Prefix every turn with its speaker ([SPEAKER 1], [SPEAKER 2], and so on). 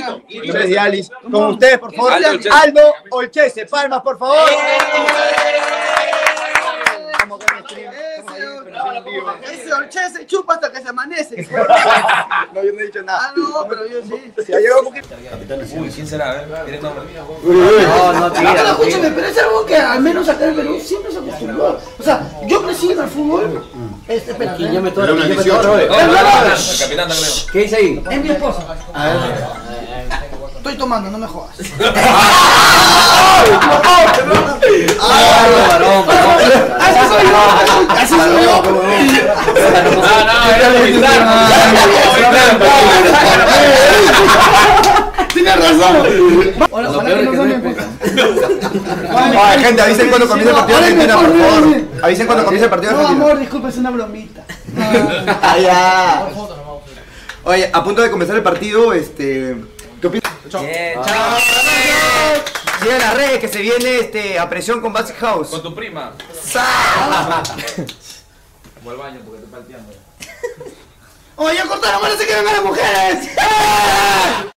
[SPEAKER 1] nombre Alice. Con ustedes, por favor,
[SPEAKER 2] Aldo Olchese.
[SPEAKER 1] Aldo Olchese. Palmas, por favor.
[SPEAKER 3] Ese Orche se chupa hasta que se amanece.
[SPEAKER 1] No, yo no he dicho nada.
[SPEAKER 3] Ah, no, pero yo sí.
[SPEAKER 1] Se ha llegado un poquito.
[SPEAKER 2] Uy, ¿quién será? A ver, ¿tienes nombre?
[SPEAKER 4] No, no,
[SPEAKER 3] No, pero escúchame, pero es algo que al menos acá en Perú siempre se acostumbró. O sea, yo crecí en el fútbol. Este, espera,
[SPEAKER 4] Quiñame todo,
[SPEAKER 1] Era una
[SPEAKER 4] quiñame
[SPEAKER 1] 18,
[SPEAKER 4] todo.
[SPEAKER 2] No, no, no, no, el capitán también.
[SPEAKER 4] ¿Qué dice ahí?
[SPEAKER 3] Es mi esposa. Estoy tomando, no me jodas. Así soy yo. Así soy yo.
[SPEAKER 2] No, no, era.
[SPEAKER 3] Tienes razón. Hola, ojalá que no
[SPEAKER 4] no.
[SPEAKER 1] Ay, gente, avisen cuando comience el partido de Argentina, por favor. Avisen cuando comience el partido de
[SPEAKER 3] No,
[SPEAKER 1] Argentina.
[SPEAKER 3] amor, disculpa, es una bromita.
[SPEAKER 1] Ah, ya. Oye, a punto de comenzar el partido, este. ¿Qué opinas?
[SPEAKER 2] Bien, chao.
[SPEAKER 1] Sigan las redes que se viene este, a presión con Basic House.
[SPEAKER 2] Con tu prima. Voy al baño porque estoy palteando.
[SPEAKER 3] Oye, cortaron, ahora se quieren ver las mujeres.